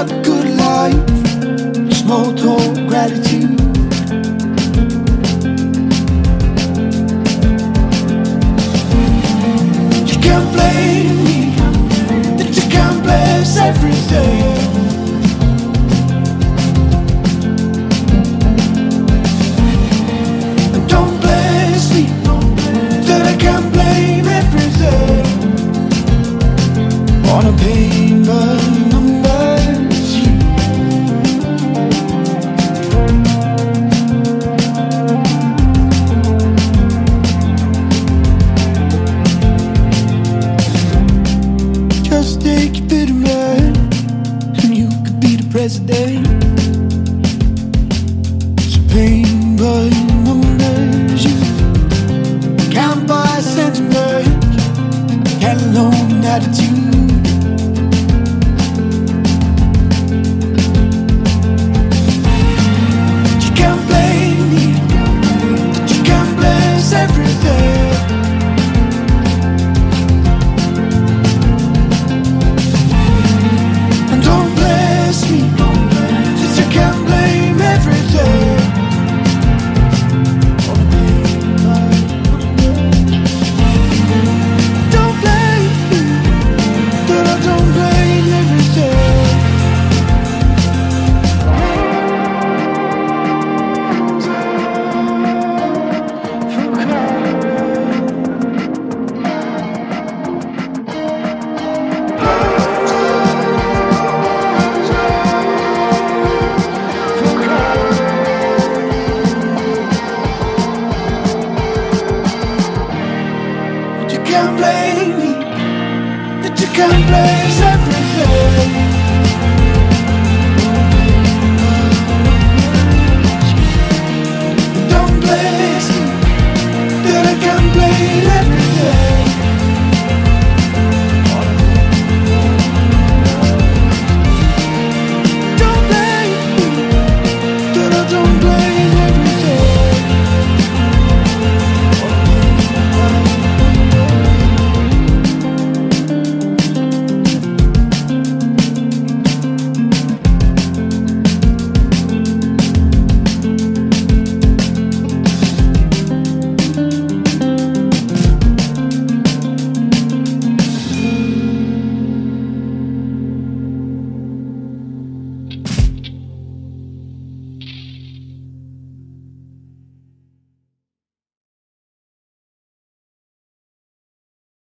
about the good life Small talk, gratitude. You can't blame me That you can't bless everything. And Don't bless me That I can't blame everything. On a pain it's a paint by numbers You count by sentiment Got a lone attitude can't blame me That you can't blame everything.